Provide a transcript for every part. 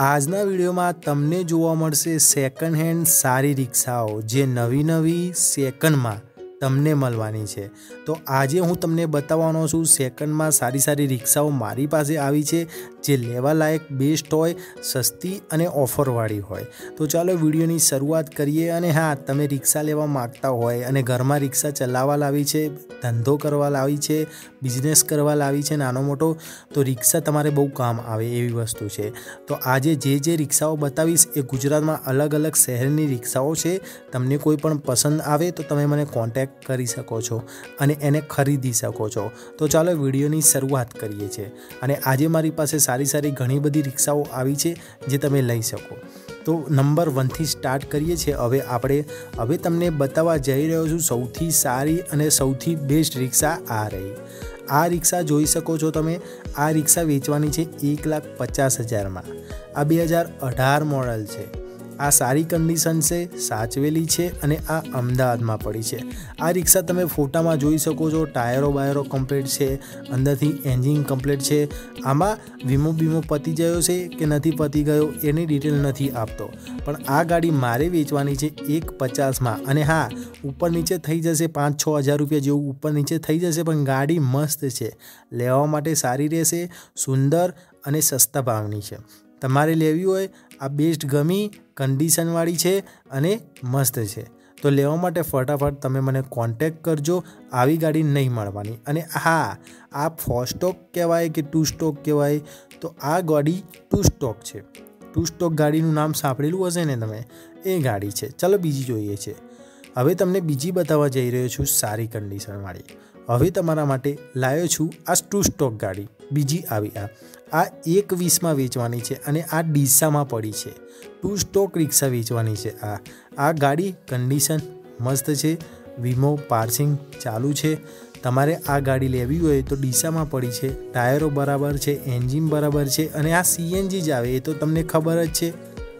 આજના વિડીયોમાં તમને જોવા મળશે સેકન્ડ હેન્ડ સારી રિક્ષાઓ જે નવી નવી સેકન્ડમાં તમને મળવાની છે. તો આજે હું તમને બતાવવાનો છું સેકન્ડમાં સારી સારી રિક્ષાઓ મારી પાસે આવી છે, જે લેવા લાયક બેસ્ટ હોય, સસ્તી અને ઓફરવાળી હોય. તો ચાલો વિડીયોની શરૂઆત કરીએ અને હા, તમે રિક્ષા લેવા માગતા હોય અને ઘરમાં રિક્ષા ચલાવવા લાવી છે, ધંધો કરવા લાવી છે બિઝનેસ કરવા લાવી છે, નાનો મોટો, તો રિક્ષા તમારે બહુ કામ આવે એવી વસ્તુ છે. તો આજે જે જે રિક્ષાઓ બતાવીશ એ ગુજરાતમાં અલગ અલગ શહેરની રિક્ષાઓ છે. તમને કોઈ પણ પસંદ આવે તો તમે મને કોન્ટેક્ટ કરી શકો છો અને એને ખરીદી શકો છો. તો ચાલો વિડીયોની શરૂઆત કરીએ છીએ. અને આજે મારી પાસે સારી સારી ઘણી બધી રિક્ષાઓ આવી છે જે તમે લઈ શકો. તો નંબર વનથી સ્ટાર્ટ કરીએ છીએ. હવે આપણે, હવે તમને બતાવવા જઈ રહ્યો છું સૌથી સારી અને સૌથી બેસ્ટ રિક્ષા આ રહી. આ રિક્ષા જોઈ શકો છો તમે. આ રિક્ષા વેચવાની છે એક લાખ પચાસ હજારમાં. આ બે હજાર અઢાર મોડલ છે. આ સારી કન્ડિશન છે, સાચવેલી છે અને આ અમદાવાદમાં પડી છે. આ રિક્ષા તમે ફોટામાં જોઈ શકો છો, ટાયરો બાયરો કમ્પ્લીટ છે, અંદરથી એન્જિન કમ્પ્લીટ છે. આમાં વીમો બીમો પતી ગયો છે કે નથી પતી ગયો એની ડિટેલ નથી આપતો. પણ આ ગાડી મારે વેચવાની છે એક પચાસમાં અને હા, ઉપર નીચે થઈ જશે પાંચ છ હજાર રૂપિયા જેવું ઉપર નીચે થઈ જશે પણ ગાડી મસ્ત છે. લેવા માટે સારી રહેશે, સુંદર અને સસ્તા ભાવની છે. તમારે લેવી હોય, આ બેસ્ટ ગમી, કન્ડિશનવાળી છે અને મસ્ત છે. તો લેવા માટે ફટાફટ તમે મને કોન્ટેક કરજો, આવી ગાડી નહીં મળવાની. અને હા, આ ફોર સ્ટોક કહેવાય કે ટુ સ્ટોક કહેવાય? તો આ ગાડી ટુ સ્ટોક છે. ટુ સ્ટોક ગાડીનું નામ સાંભળેલું હશે ને તમે? એ ગાડી છે. ચાલો બીજી જોઈએ છે. હવે તમને બીજી બતાવવા જઈ રહ્યો છું સારી કન્ડિશનવાળી. હવે તમારા માટે લાવ્યો છું આ ટુ સ્ટોક ગાડી. બીજી આવી આ. આ એક વીસમાં વેચવાની છે અને આ ડીસામાં પડી છે. ટુ સ્ટોક રિક્ષા વેચવાની છે આ. આ ગાડી કન્ડિશન મસ્ત છે. વીમો, પાર્સિંગ ચાલુ છે. તમારે આ ગાડી લેવી હોય તો ડીસામાં પડી છે. ટાયરો બરાબર છે, એન્જિન બરાબર છે અને આ સીએનજી જ આવે, એ તો તમને ખબર જ છે.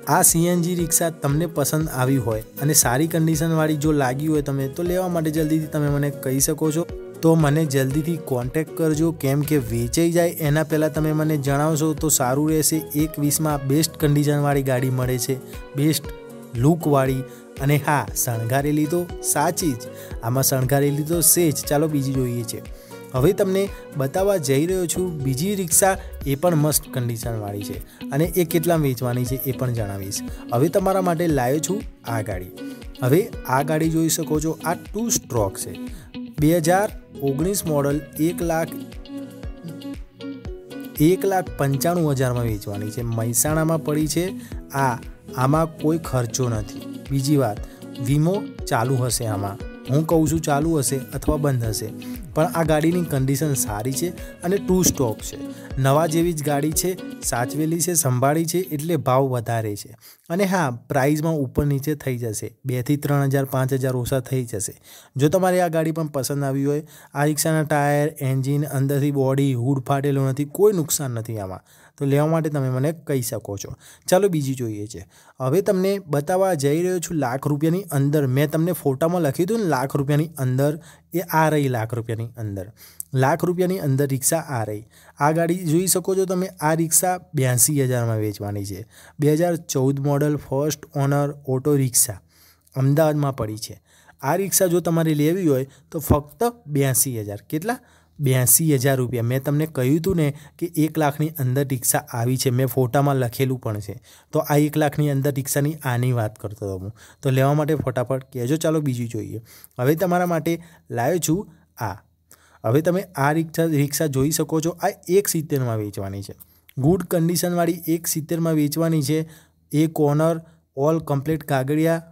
આ સીએનજી રિક્ષા તમને પસંદ આવી હોય અને સારી કન્ડિશનવાળી જો લાગી હોય તમે, તો લેવા માટે જલ્દીથી તમે મને કહી શકો છો. તો મને જલ્દીથી કોન્ટેક કરજો. કેમ કે વેચાઈ જાય એના પહેલાં તમે મને જણાવશો તો સારું રહેશે. એક વીસમાં બેસ્ટ કન્ડિશનવાળી ગાડી મળે છે. બેસ્ટ લુકવાળી અને હા, શણગારેલી તો સાચી જ. આમાં શણગારેલી તો સેજ. ચાલો બીજી જોઈએ છે. હવે તમને બતાવવા જઈ રહ્યો છું, બીજી રિક્ષા એ પણ મસ્ત કન્ડિશનવાળી છે. અને એ કેટલા વેચવાની છે એ પણ જણાવીશ. હવે તમારા માટે લાવ્યો છું આ ગાડી. હવે આ ગાડી જોઈ શકો છો, આ ટુ સ્ટ્રોક છે. બે હજાર ઓગણીસ મોડલ એક લાખ એક લાખ પંચાણું હજારમાં વેચવાની છે. મહેસાણામાં પડી છે. આ, આમાં કોઈ ખર્ચો નથી. બીજી વાત, વીમો ચાલુ હશે આમાં. હું કહું છું ચાલુ હશે અથવા બંધ હશે. પણ આ ગાડીની કન્ડિશન સારી છે અને ટુ સ્ટોપ છે. નવા જેવી જ ગાડી છે, સાચવેલી છે, સંભાળી છે, એટલે ભાવ વધારે છે. અને હા પ્રાઇઝમાં ઉપર નીચે થઈ જશે. બેથી ત્રણ હજાર, પાંચ હજાર ઓછા થઈ જશે. જો તમારે આ ગાડી પણ પસંદ આવી હોય, આ રિક્ષાના ટાયર, એન્જિન, અંદરથી બોડી હુડ ફાટેલું નથી, કોઈ નુકસાન નથી આમાં. તો લેવા માટે તમે મને કહી શકો છો. ચાલો બીજી જોઈએ છે. હવે તમને બતાવવા જઈ રહ્યો છું લાખ રૂપિયાની અંદર. મેં તમને ફોટામાં લખ્યું હતું ને, લાખ રૂપિયાની અંદર. એ આ રહી લાખ રૂપિયાની અંદર. લાખ રૂપિયાની અંદર રિક્ષા આ રહી. આ ગાડી જોઈ શકો છો તમે, આ રિક્ષા બ્યાસી હજારમાં વેચવાની છે. બે હજાર ચૌદ model first owner auto rickshaw અમદાવાદમાં પડી છે. આ રિક્ષા જો તમારે લેવી હોય તો ફક્ત બ્યાસી હજાર. કેટલા? બ્યાસી હજાર રૂપિયા. મેં તમને કહ્યું હતું ને કે એક લાખની અંદર રિક્ષા આવી છે. મેં ફોટામાં લખેલું પણ છે. તો આ એક લાખની અંદર રિક્ષાની આની વાત કરતો હતો હું. તો લેવા માટે ફટાફટ કહેજો. ચાલો બીજું જોઈએ. હવે તમારા માટે લાવ્યો છું આ. હવે તમે આ રિક્ષા રિક્ષા જોઈ શકો છો. આ એક સિત્તેરમાં વેચવાની છે. ગુડ કન્ડિશનવાળી એક સિત્તેરમાં વેચવાની છે. એ કોર્નર ઓલ કમ્પ્લેટ કાગળિયા,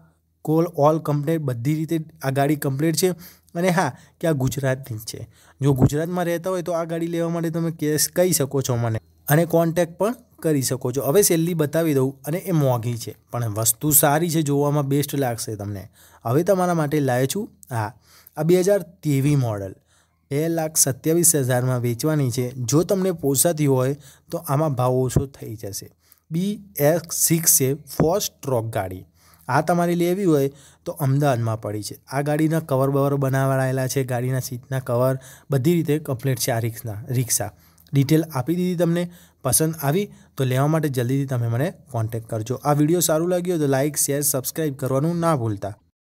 કોલ ઓલ કમ્પ્લેટ, બધી રીતે આ ગાડી કમ્પ્લેટ છે. અને હા, કે આ ગુજરાતની છે. જો ગુજરાતમાં રહેતા હોય તો આ ગાડી લેવા માટે તમે કેસ કહી શકો છો મને. અને કોન્ટેક પણ કરી શકો છો. હવે સેલ્લી બતાવી દઉં અને એ મોંઘી છે. પણ વસ્તુ સારી છે, જોવામાં બેસ્ટ લાગશે તમને. હવે તમારા માટે લાવ્યો છું, હા, આ બે હજાર તેવી મોડલ બે લાખ સત્યાવીસ હજારમાં વેચવાની છે. જો તમને પોસાતી હોય, તો આમાં ભાવ ઓછો થઈ જશે. બી એક્સ સિક્સ છે ફોર સ્ટ્રોક ગાડી. આ તમારી લેવી હોય તો અમદાવાદમાં પડી છે. આ ગાડીના કવર બવર બનાવડાયેલા છે. ગાડીના સીટના કવર બધી રીતે કમ્પ્લીટ છે આ રિક્ષના, રિક્ષા. ડિટેલ આપી દીધી તમને. પસંદ આવી તો લેવા માટે જલ્દીથી તમે મને કોન્ટેક્ટ કરજો. આ વીડિયો સારું લાગ્યો તો લાઇક શેર સબસ્ક્રાઈબ કરવાનું ના ભૂલતા.